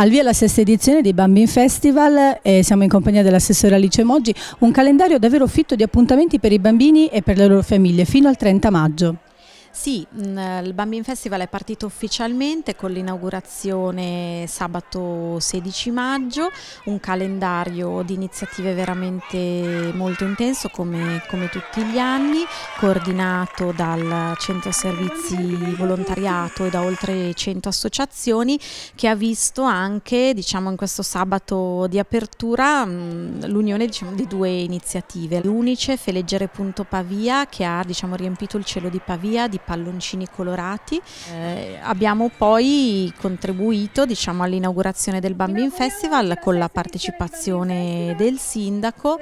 Al via la sesta edizione di Bambin Festival e siamo in compagnia dell'assessore Alice Moggi, un calendario davvero fitto di appuntamenti per i bambini e per le loro famiglie fino al 30 maggio. Sì, mm, il Bambin Festival è partito ufficialmente con l'inaugurazione sabato 16 maggio, un calendario di iniziative veramente molto intenso come, come tutti gli anni, coordinato dal Centro Servizi Volontariato e da oltre 100 associazioni che ha visto anche diciamo, in questo sabato di apertura mm, l'unione diciamo, di due iniziative, l'Unicef e Leggere.pavia che ha diciamo, riempito il cielo di Pavia di palloncini colorati. Eh, abbiamo poi contribuito diciamo, all'inaugurazione del Bambin Festival con la partecipazione del sindaco.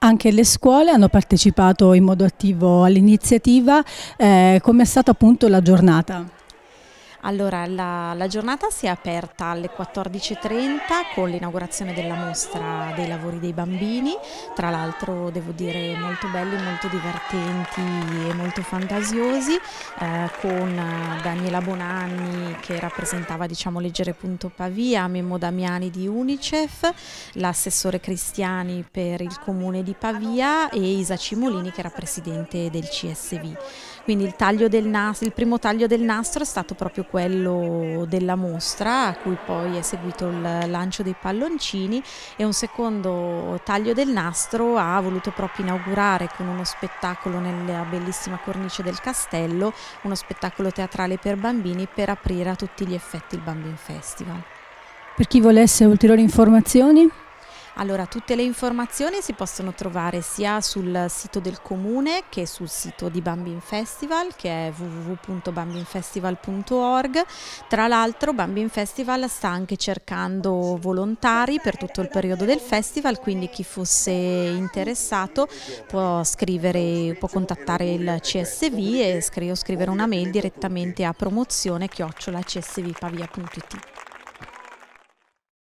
Anche le scuole hanno partecipato in modo attivo all'iniziativa, eh, come è stata appunto la giornata? Allora, la, la, giornata si è aperta alle 14.30 con l'inaugurazione della mostra dei lavori dei bambini, tra l'altro devo dire molto belli, molto divertenti e molto fantasiosi, eh, con Daniela Bonanni che rappresentava diciamo, Leggere Punto Pavia, Mimmo Damiani di Unicef, l'assessore Cristiani per il comune di Pavia e Isa Cimolini che era presidente del CSV. Quindi il, del nastro, il primo taglio del nastro è stato proprio quello della mostra, a cui poi è seguito il lancio dei palloncini e un secondo taglio del nastro ha voluto proprio inaugurare con uno spettacolo nella bellissima cornice del castello, uno spettacolo teatrale per bambini per aprire a tutti gli effetti il Bambin Festival. Per chi volesse ulteriori informazioni? Allora, tutte le informazioni si possono trovare sia sul sito del comune che sul sito di Bambin Festival che è www.bambinfestival.org. Tra l'altro Bambin Festival sta anche cercando volontari per tutto il periodo del festival, quindi chi fosse interessato può scrivere, può contattare il CSV e scrivere una mail direttamente a promozione chiocciolacsvpavia.it.